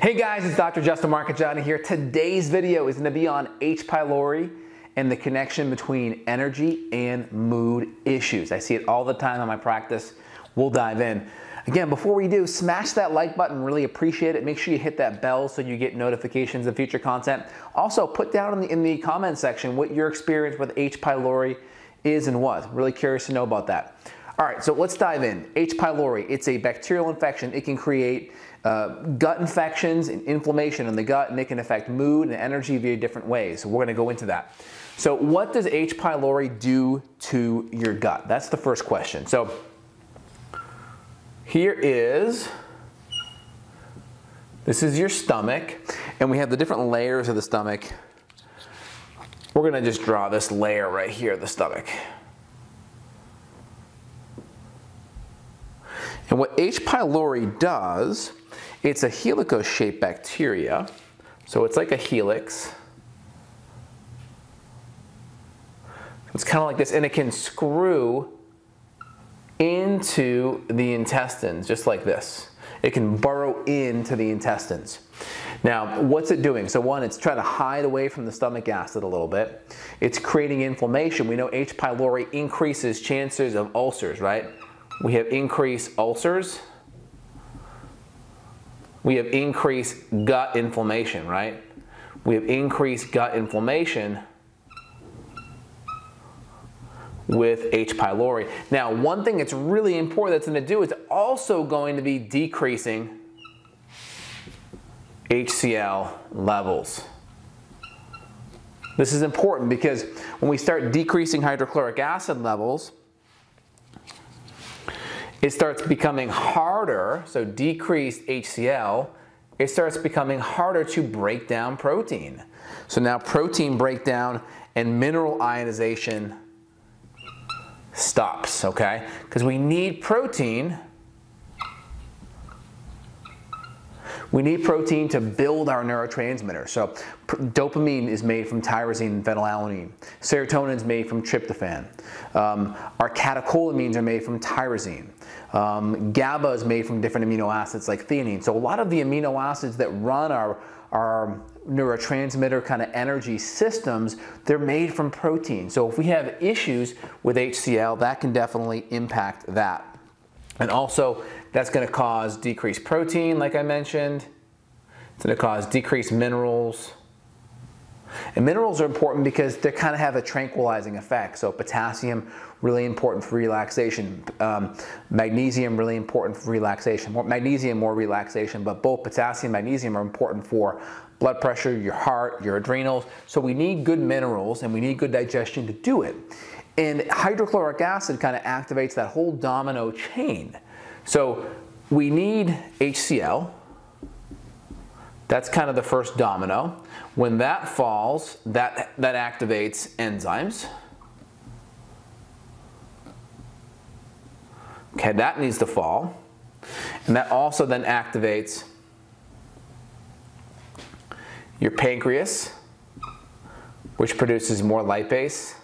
Hey guys, it's Dr. Justin Marchegiani here. Today's video is gonna be on H. pylori and the connection between energy and mood issues. I see it all the time in my practice. We'll dive in. Again, before we do, smash that like button, really appreciate it. Make sure you hit that bell so you get notifications of future content. Also, put down in the, in the comment section what your experience with H. pylori is and was. really curious to know about that. All right, so let's dive in. H. pylori, it's a bacterial infection. It can create uh, gut infections and inflammation in the gut, and it can affect mood and energy via different ways. So we're gonna go into that. So what does H. pylori do to your gut? That's the first question. So here is, this is your stomach, and we have the different layers of the stomach. We're gonna just draw this layer right here, the stomach. And what H. pylori does, it's a helico-shaped bacteria. So it's like a helix. It's kind of like this, and it can screw into the intestines, just like this. It can burrow into the intestines. Now, what's it doing? So one, it's trying to hide away from the stomach acid a little bit. It's creating inflammation. We know H. pylori increases chances of ulcers, right? We have increased ulcers. We have increased gut inflammation, right? We have increased gut inflammation with H. pylori. Now, one thing that's really important that's to do is also going to be decreasing HCl levels. This is important because when we start decreasing hydrochloric acid levels, it starts becoming harder, so decreased HCl, it starts becoming harder to break down protein. So now protein breakdown and mineral ionization stops, okay? Because we need protein We need protein to build our neurotransmitters. So dopamine is made from tyrosine and phenylalanine. Serotonin is made from tryptophan. Um, our catecholamines are made from tyrosine. Um, GABA is made from different amino acids like theanine. So a lot of the amino acids that run our, our neurotransmitter kind of energy systems, they're made from protein. So if we have issues with HCl, that can definitely impact that. And also, that's going to cause decreased protein, like I mentioned. It's going to cause decreased minerals. And minerals are important because they kind of have a tranquilizing effect. So potassium, really important for relaxation. Um, magnesium, really important for relaxation. More, magnesium, more relaxation, but both potassium and magnesium are important for blood pressure, your heart, your adrenals. So we need good minerals and we need good digestion to do it. And hydrochloric acid kind of activates that whole domino chain. So we need HCl. That's kind of the first domino. When that falls, that, that activates enzymes. Okay, that needs to fall. And that also then activates your pancreas, which produces more lipase.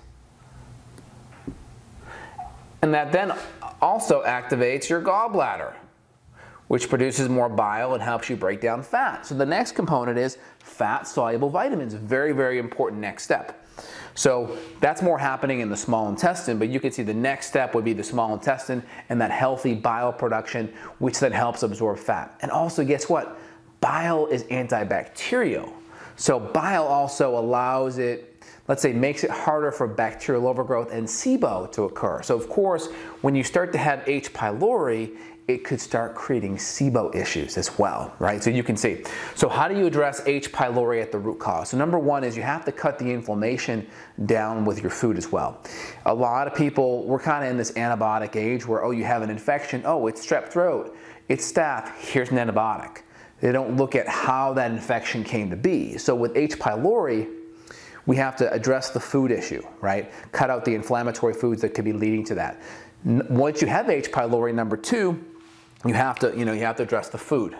And that then also activates your gallbladder, which produces more bile and helps you break down fat. So the next component is fat-soluble vitamins, very, very important next step. So that's more happening in the small intestine, but you can see the next step would be the small intestine and that healthy bile production, which then helps absorb fat. And also guess what? Bile is antibacterial. So bile also allows it let's say, makes it harder for bacterial overgrowth and SIBO to occur. So of course, when you start to have H. pylori, it could start creating SIBO issues as well, right? So you can see. So how do you address H. pylori at the root cause? So number one is you have to cut the inflammation down with your food as well. A lot of people, we're kind of in this antibiotic age where, oh, you have an infection, oh, it's strep throat, it's staph, here's an antibiotic. They don't look at how that infection came to be. So with H. pylori, we have to address the food issue, right? Cut out the inflammatory foods that could be leading to that. Once you have H. pylori, number two, you have to, you know, you have to address the food.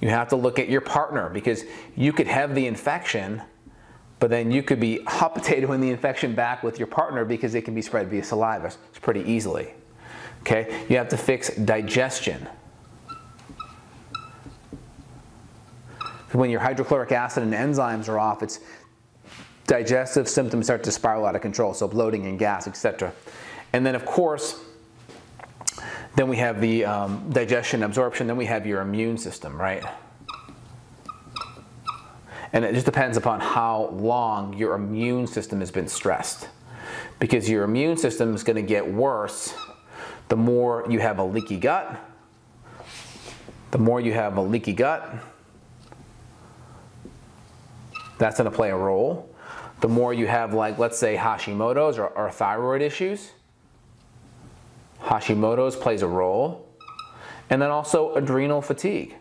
You have to look at your partner because you could have the infection, but then you could be hot potatoing the infection back with your partner because it can be spread via saliva it's pretty easily. Okay, you have to fix digestion. When your hydrochloric acid and enzymes are off, it's digestive symptoms start to spiral out of control, so bloating and gas, etc. And then, of course, then we have the um, digestion, absorption, then we have your immune system, right? And it just depends upon how long your immune system has been stressed. Because your immune system is going to get worse the more you have a leaky gut. The more you have a leaky gut, that's going to play a role. The more you have, like, let's say Hashimoto's or, or thyroid issues, Hashimoto's plays a role. And then also adrenal fatigue.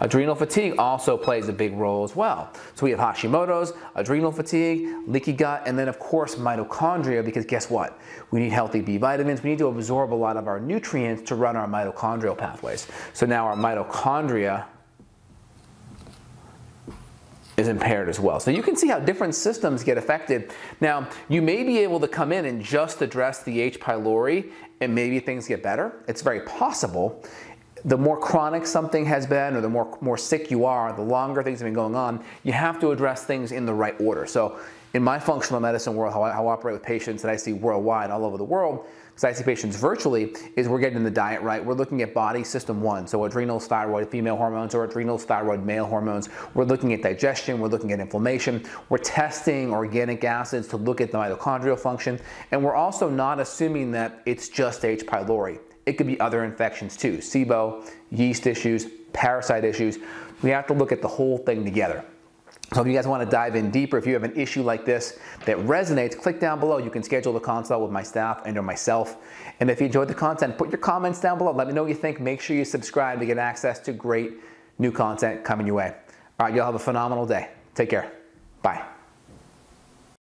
Adrenal fatigue also plays a big role as well. So we have Hashimoto's, adrenal fatigue, leaky gut, and then of course mitochondria because guess what? We need healthy B vitamins. We need to absorb a lot of our nutrients to run our mitochondrial pathways. So now our mitochondria is impaired as well. So you can see how different systems get affected. Now, you may be able to come in and just address the H. pylori and maybe things get better. It's very possible. The more chronic something has been or the more, more sick you are, the longer things have been going on, you have to address things in the right order. So in my functional medicine world, how I, how I operate with patients that I see worldwide all over the world, because I see patients virtually, is we're getting the diet right. We're looking at body system one, so adrenals, thyroid, female hormones, or adrenals, thyroid, male hormones. We're looking at digestion, we're looking at inflammation. We're testing organic acids to look at the mitochondrial function. And we're also not assuming that it's just H. pylori. It could be other infections too, SIBO, yeast issues, parasite issues. We have to look at the whole thing together. So if you guys want to dive in deeper, if you have an issue like this that resonates, click down below. You can schedule a consult with my staff and or myself. And if you enjoyed the content, put your comments down below. Let me know what you think. Make sure you subscribe to get access to great new content coming your way. All right, y'all have a phenomenal day. Take care. Bye.